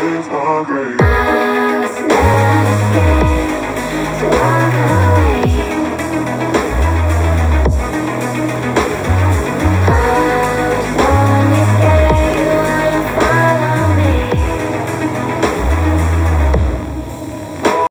days our grave.